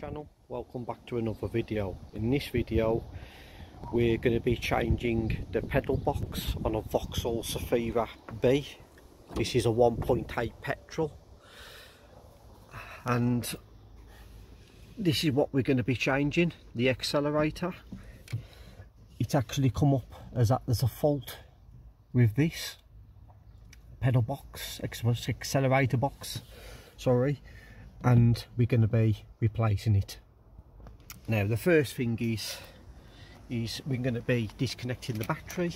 channel. Welcome back to another video. In this video we're going to be changing the pedal box on a Vauxhall Zafira B. This is a 1.8 petrol. And this is what we're going to be changing the accelerator. It's actually come up as that there's a fault with this pedal box accelerator box sorry and we're going to be replacing it. Now the first thing is is we're going to be disconnecting the battery.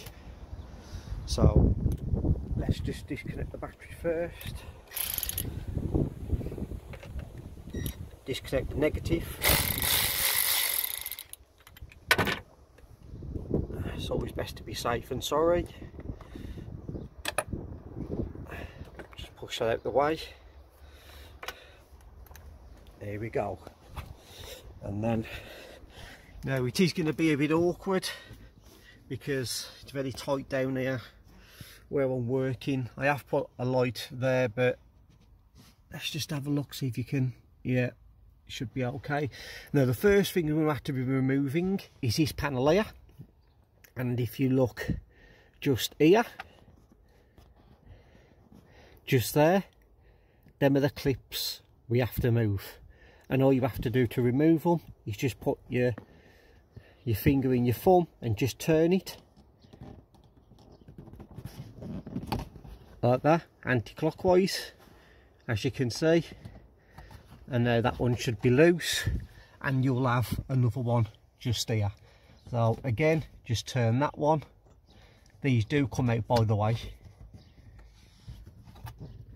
So let's just disconnect the battery first. Disconnect the negative. It's always best to be safe and sorry. Just push that out the way there we go. And then now it is going to be a bit awkward because it's very tight down here where I'm working. I have put a light there but let's just have a look see if you can yeah it should be okay. Now the first thing we have to be removing is this panel here. And if you look just here just there them are the clips we have to move and all you have to do to remove them is just put your your finger in your thumb and just turn it. Like that anti-clockwise as you can see. And now that one should be loose. And you'll have another one just here. So again just turn that one. These do come out by the way.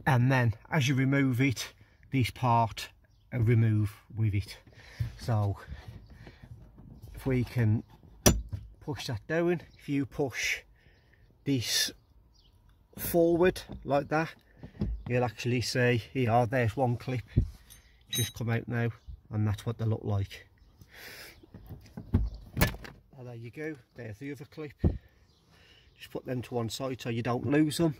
And then as you remove it this part remove with it. So if we can push that down if you push this forward like that you'll actually see here there's one clip. Just come out now and that's what they look like. And there you go there's the other clip. Just put them to one side so you don't lose them.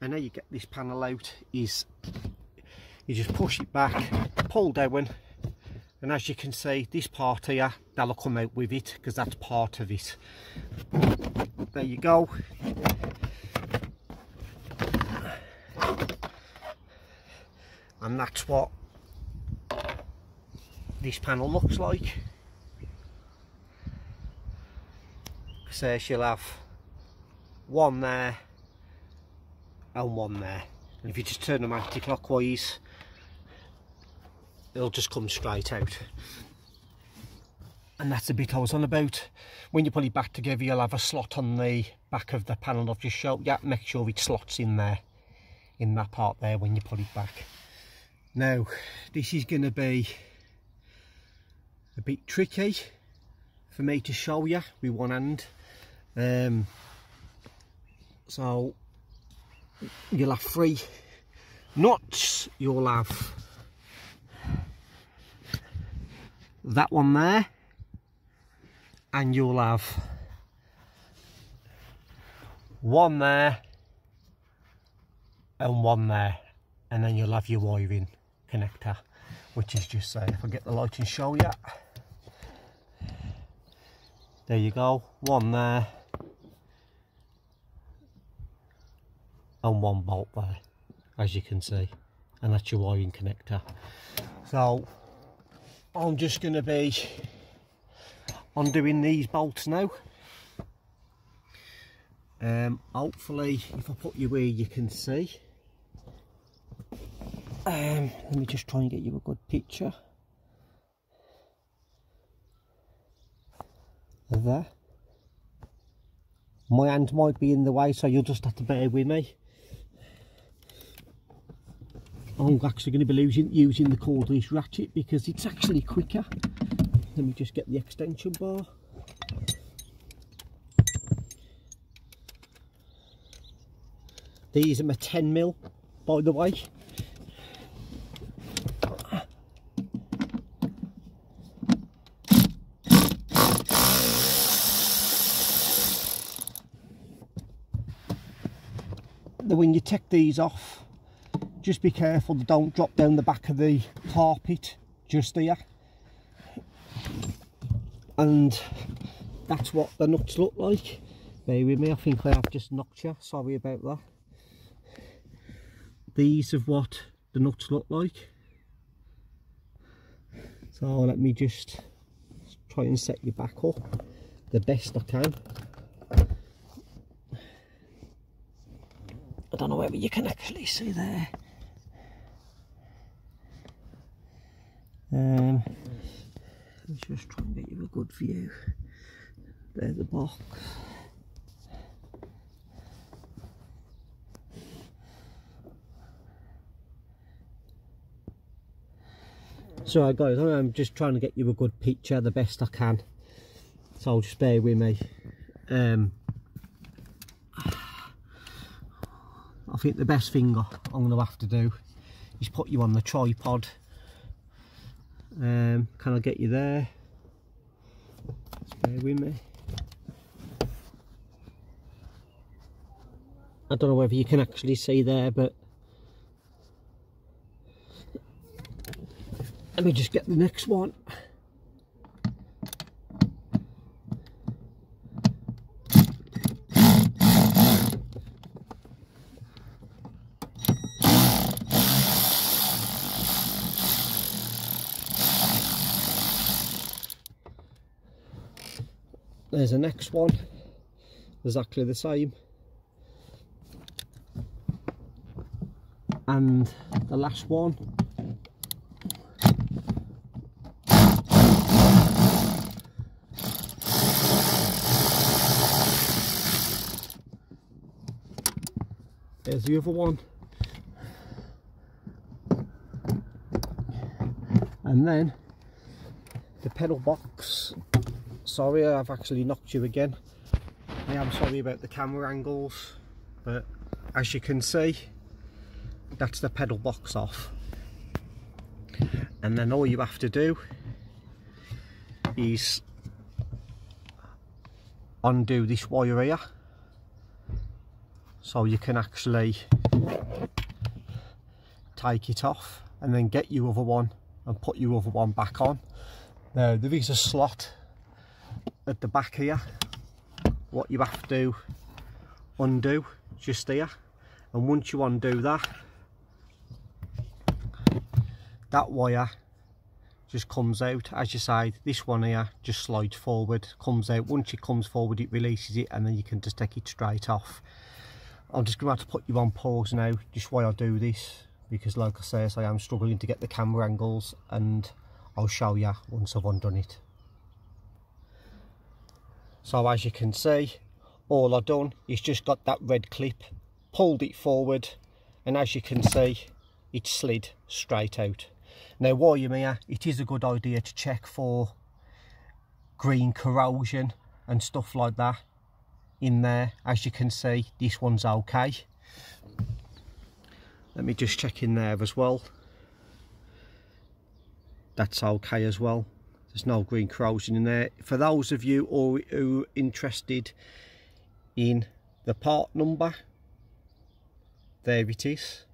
And now you get this panel out is you just push it back pull down and as you can see this part here that'll come out with it because that's part of it. There you go. And that's what this panel looks like. So she'll have one there and one there and if you just turn them anti-clockwise it'll just come straight out. And that's the bit I was on about. When you put it back together you'll have a slot on the back of the panel I've just showed yeah make sure it slots in there in that part there when you put it back. Now this is going to be a bit tricky for me to show you with one hand. Um, so you'll have three nuts you'll have that one there and you'll have one there and one there and then you'll have your wiring connector which is just say if I get the light and show you there you go one there and one bolt there as you can see. And that's your wiring connector. So I'm just going to be undoing these bolts now. Um, hopefully if I put you where you can see. Um, let me just try and get you a good picture. There. My hand might be in the way so you'll just have to bear with me I'm actually going to be using, using the cordless ratchet because it's actually quicker. Let me just get the extension bar. These are my 10 mil, by the way. when you take these off just be careful they don't drop down the back of the carpet just here. And that's what the nuts look like. Bear with me I think I have just knocked you sorry about that. These are what the nuts look like. So let me just try and set you back up the best I can I don't know whether you can actually see there um, let's just try and get you a good view there's the box So I guys, I'm just trying to get you a good picture the best I can. So just bear with me. Um, I think the best thing I'm going to have to do is put you on the tripod. Um, can I get you there? Bear with me. I don't know whether you can actually see there, but Let me just get the next one. There's the next one, exactly the same. And the last one There's the other one. And then the pedal box. Sorry, I've actually knocked you again. I am sorry about the camera angles, but as you can see, that's the pedal box off. And then all you have to do is undo this wire here so you can actually take it off and then get your other one and put your other one back on now there is a slot at the back here. What you have to undo just here. And once you undo that that wire just comes out. As you say this one here just slides forward comes out. Once it comes forward it releases it and then you can just take it straight off. I'm just going to have to put you on pause now just while I do this because like I say I am struggling to get the camera angles and I'll show you once I've undone it. So as you can see all I've done is just got that red clip pulled it forward and as you can see it slid straight out. Now while you're here it is a good idea to check for green corrosion and stuff like that in there. As you can see this one's okay. Let me just check in there as well. That's okay as well there's no green corrosion in there. For those of you who are interested in the part number there it is.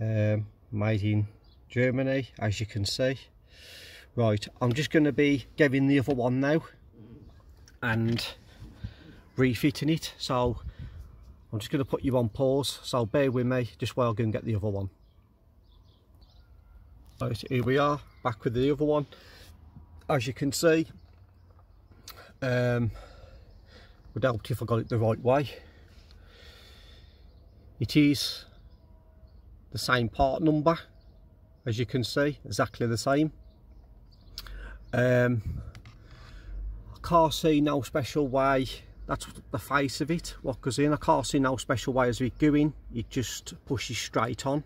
Um, made in Germany as you can see. Right I'm just going to be giving the other one now and refitting it. So I'm just going to put you on pause. So bear with me just while I go and get the other one. Right here we are back with the other one. As you can see um, would help if I got it the right way. It is the same part number as you can see exactly the same. Um, I can't see no special way that's the face of it what goes in. I can't see no special way as we go in it just pushes straight on.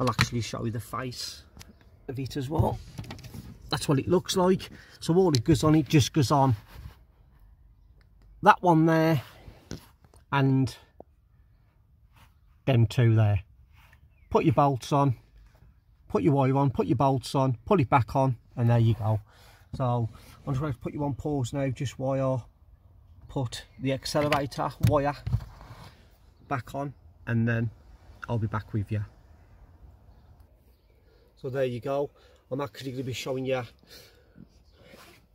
I'll actually show you the face of it as well. That's what it looks like. So all it goes on it just goes on. That one there and them two there. Put your bolts on. Put your wire on. Put your bolts on. Pull it back on. And there you go. So I'm just going to put you on pause now. Just while I put the accelerator wire back on. And then I'll be back with you. So there you go. I'm actually going to be showing you how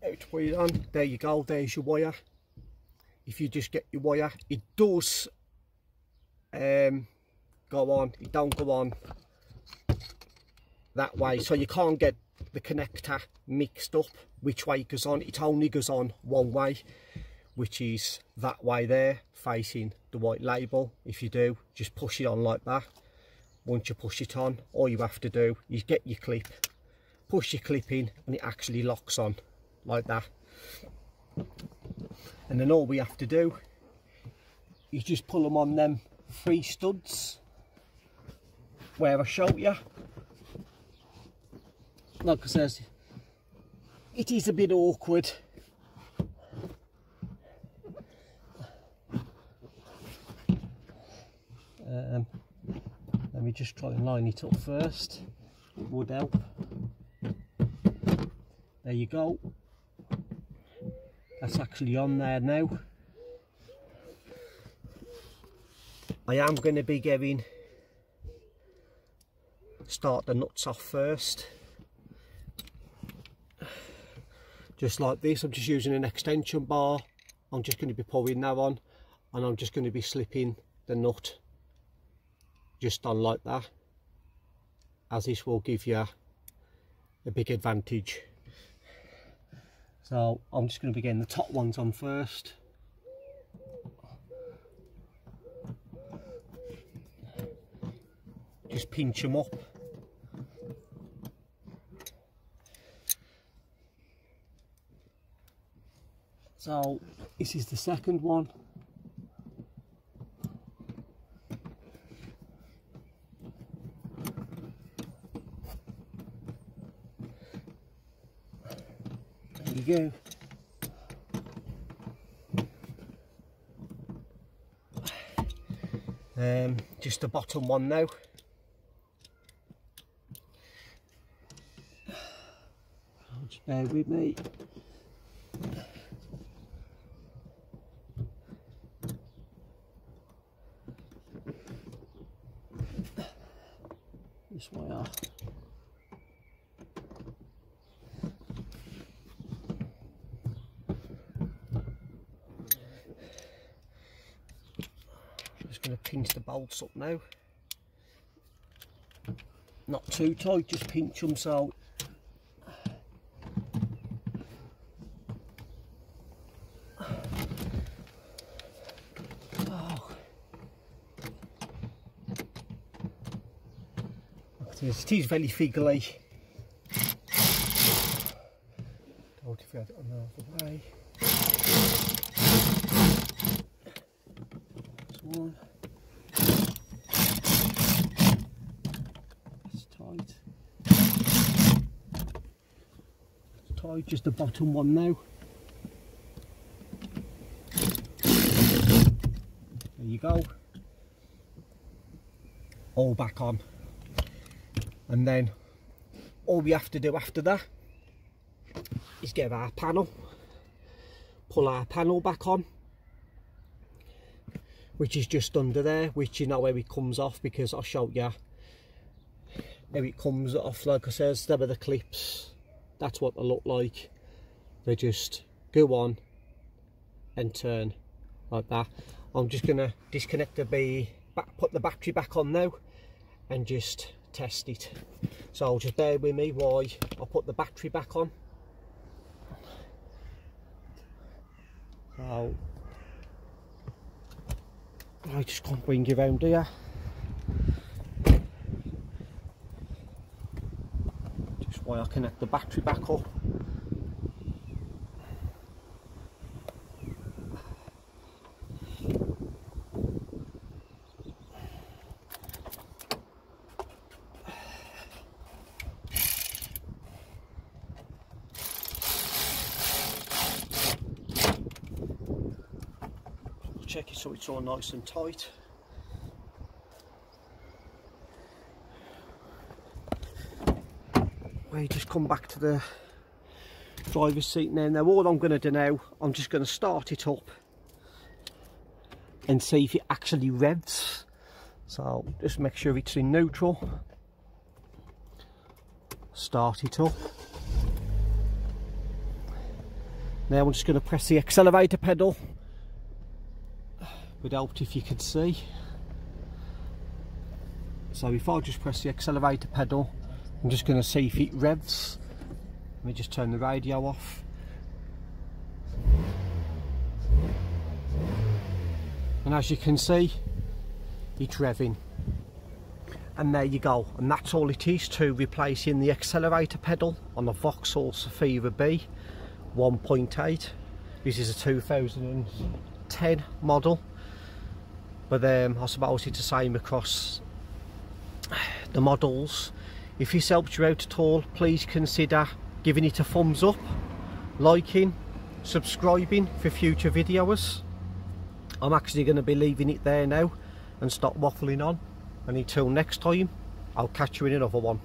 to put it on. There you go there's your wire. If you just get your wire it does um, go on. It don't go on that way. So you can't get the connector mixed up which way it goes on. It only goes on one way which is that way there facing the white label. If you do just push it on like that once you push it on all you have to do is get your clip push your clip in and it actually locks on like that. And then all we have to do is just pull them on them three studs where I showed you like I says it is a bit awkward. Um, let me just try and line it up first. It would help. There you go. That's actually on there now. I am going to be getting start the nuts off first. Just like this I'm just using an extension bar. I'm just going to be pulling that on and I'm just going to be slipping the nut just on like that. As this will give you a big advantage. So I'm just going to be getting the top ones on first. Just pinch them up. So this is the second one go. Um, just the bottom one now. Bear with me. This way off. Just going to pinch the bolts up now not too tight just pinch them so oh. it is very figgly don't if you had it on the way one. It's tight. Just the bottom one now. There you go. All back on. And then all we have to do after that is get our panel, pull our panel back on which is just under there which you know where it comes off because I'll show you how it comes off like I said there are the clips that's what they look like. They just go on and turn like that. I'm just gonna disconnect the B back put the battery back on now and just test it. So just bear with me while I put the battery back on. So I just can't bring you round here. While I connect the battery back up. check it so it's all nice and tight. We just come back to the driver's seat now. Now all I'm going to do now, I'm just going to start it up and see if it actually revs. So just make sure it's in neutral. Start it up. Now I'm just going to press the accelerator pedal. Would help if you could see. So if I just press the accelerator pedal, I'm just going to see if it revs. Let me just turn the radio off. And as you can see, it's revving. And there you go. And that's all it is to replacing the accelerator pedal on the Vauxhall Zafira B 1.8. This is a 2010 model. But um, I suppose it's the same across the models. If this helped you out at all, please consider giving it a thumbs up, liking, subscribing for future videos. I'm actually going to be leaving it there now and stop waffling on. And until next time, I'll catch you in another one.